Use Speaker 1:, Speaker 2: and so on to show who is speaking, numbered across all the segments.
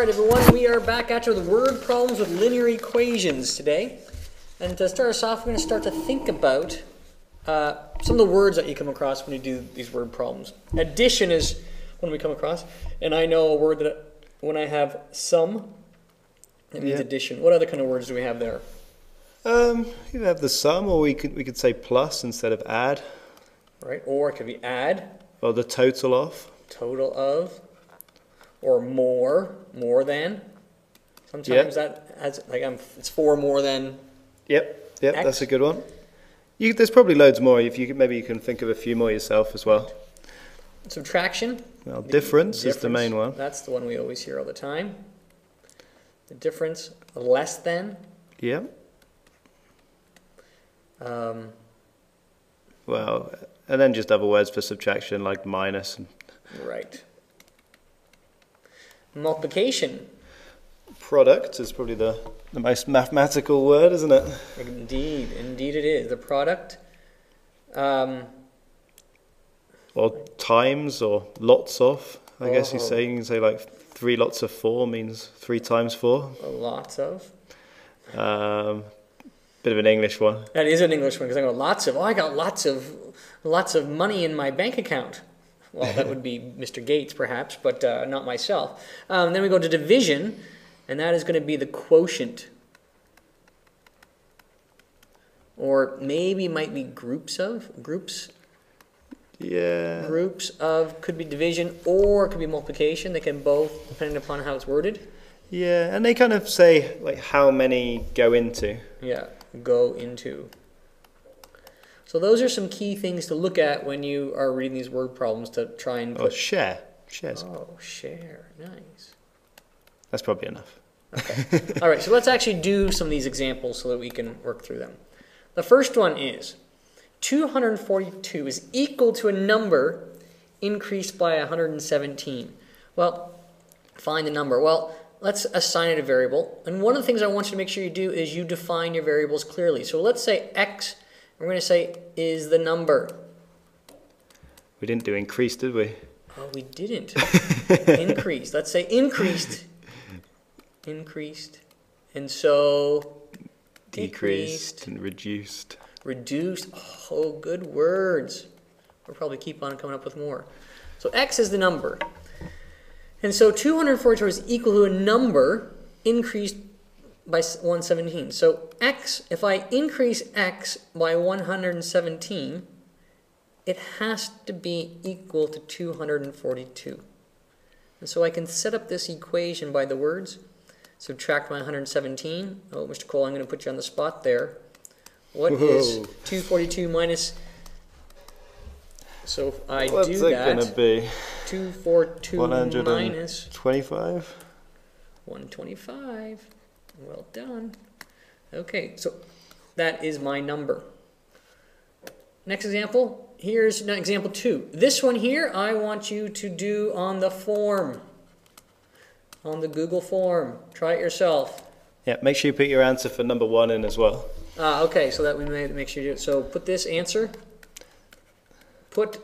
Speaker 1: All right, everyone, we are back after the word problems with linear equations today. And to start us off, we're going to start to think about uh, some of the words that you come across when you do these word problems. Addition is when we come across, and I know a word that when I have sum, it means
Speaker 2: Yeah.
Speaker 1: addition. What other kind of words do we have there?
Speaker 2: Um, you have the sum, or we could we could say plus instead of add,
Speaker 1: Right? Or it could be add,
Speaker 2: or the total of.
Speaker 1: total of, or more, more than. Sometimes that has like I'm, it's four more than.
Speaker 2: Yep, yep,
Speaker 1: X.
Speaker 2: that's a good one. You, there's probably loads more. If you could, maybe you can think of a few more yourself as well.
Speaker 1: Subtraction.
Speaker 2: Well, difference, is the main one.
Speaker 1: That's the one we always hear all the time. The difference, less than.
Speaker 2: Yep.
Speaker 1: Um,
Speaker 2: Well, and then just other words for subtraction like minus. And
Speaker 1: right. Multiplication.
Speaker 2: product is probably the, the most mathematical word, isn't it?
Speaker 1: Indeed, indeed it is. The product. Um,
Speaker 2: Or times, or lots of. I guess you
Speaker 1: Oh.
Speaker 2: say you can say like three lots of four means three times four.
Speaker 1: lots of.
Speaker 2: Um, bit of an English one.
Speaker 1: That is an English one because I go lots of. Oh, I got lots of, lots of money in my bank account. Well, that would be Mr. Gates, perhaps, but uh, not myself. Um, then we go to division, and that is going to be the quotient. Or maybe might be groups of groups.
Speaker 2: Yeah.
Speaker 1: Groups of could be division or it could be multiplication. They can both, depending upon how it's worded.
Speaker 2: Yeah, and they kind of say like how many go into.
Speaker 1: Yeah, go into. So those are some key things to look at when you are reading these word problems to try and
Speaker 2: Or
Speaker 1: put.
Speaker 2: share. Shares.
Speaker 1: Oh, share. Nice.
Speaker 2: That's probably enough. Okay.
Speaker 1: All right, so let's actually do some of these examples so that we can work through them. The first one is 242 is equal to a number increased by 117. Well, find the number. Well, let's assign it a variable. And one of the things I want you to make sure you do is you define your variables clearly. So let's say x, we're going to say is the number.
Speaker 2: We didn't do increase, did we?
Speaker 1: Oh, we didn't. increased. Let's say increased. Increased. And so
Speaker 2: Decreased and reduced.
Speaker 1: reduced. Oh, good words. We'll probably keep on coming up with more. So x is the number. And so 242 is equal to a number increased by 117. So x, if I increase x by 117, it has to be equal to 242. And so I can set up this equation by the words. Subtract my 117. Oh, Mr. Cole, I'm going to put you on the spot there. What is
Speaker 2: Whoa.
Speaker 1: 242 minus? So if I
Speaker 2: What's
Speaker 1: do
Speaker 2: it
Speaker 1: that,
Speaker 2: gonna be?
Speaker 1: 242
Speaker 2: 100 and-
Speaker 1: minus
Speaker 2: Twenty-five.
Speaker 1: 125. Well done. Okay, so that is my number. Next example, here's example two. This one here, I want you to do on the form, on the Google form. Try it yourself.
Speaker 2: Yeah. Make sure you put your answer for number one in as well.
Speaker 1: Ah, okay, so that we may make sure you do it. So put this answer, put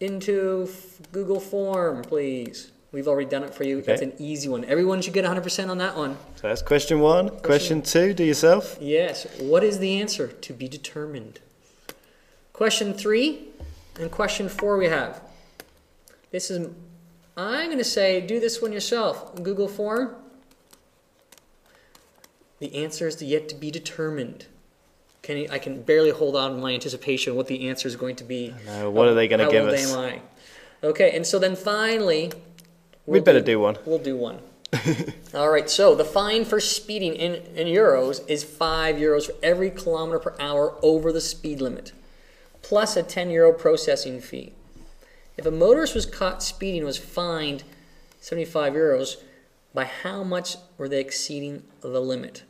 Speaker 1: into Google form, please. We've already done it for you. That's
Speaker 2: Okay.
Speaker 1: an easy one. Everyone should get 100% on that one.
Speaker 2: So that's question one. Question two. Do yourself.
Speaker 1: Yes. What is the answer? To be determined. Question three and question four we have. This is, I'm going to say, do this one yourself. Google form. The answer is yet to be determined. Can you, I can barely hold on to my anticipation what the answer is going to be.
Speaker 2: know. What are they gonna
Speaker 1: How
Speaker 2: give us?
Speaker 1: am I? Okay, and so then finally,
Speaker 2: We'd better do one.
Speaker 1: We'll do one. All right, so the fine for speeding in, in euros is 5 euros for every kilometer per hour over the speed limit, plus a 10 euro processing fee. If a motorist was caught speeding and was fined 75 euros, by how much were they exceeding the limit?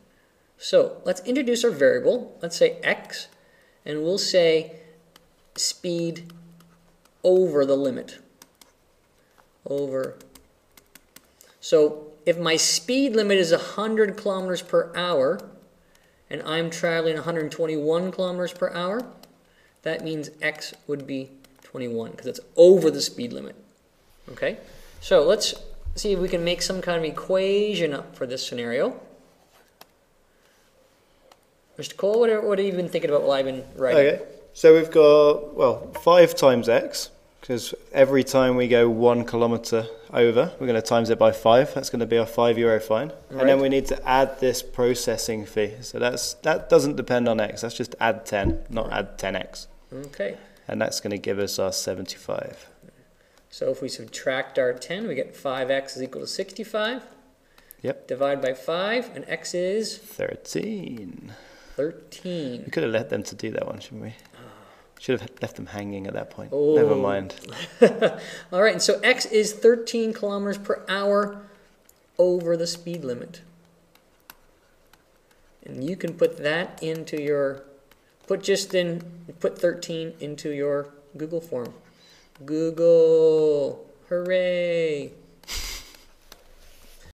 Speaker 1: So let's introduce our variable. Let's say x, and we'll say speed over the limit. Over so if my speed limit is 100 kilometers per hour and I'm traveling 121 kilometers per hour, that means x would be 21 because it's over the speed limit. Okay? So let's see if we can make some kind of equation up for this scenario. Mr. Cole, what, are, what have you been thinking about while I've been writing?
Speaker 2: Okay, so we've got, well, 5 times x, because every time we go one kilometre over, we're going to times it by 5. That's going to be our 5 euro fine. And then we need to add this processing fee. So that's that doesn't depend on x, that's just add 10, not add 10x.
Speaker 1: Okay.
Speaker 2: And that's going to give us our 75.
Speaker 1: So if we subtract our 10, we get 5x is equal to 65.
Speaker 2: Yep.
Speaker 1: Divide by 5, and x is
Speaker 2: 13.
Speaker 1: 13.
Speaker 2: We could have let them to do that one, shouldn't we? Should have left them hanging at that point.
Speaker 1: Oh.
Speaker 2: Never mind.
Speaker 1: All right, and so x is 13 kilometers per hour over the speed limit. And you can put that into your, put just in, put 13 into your Google form. Google, hooray.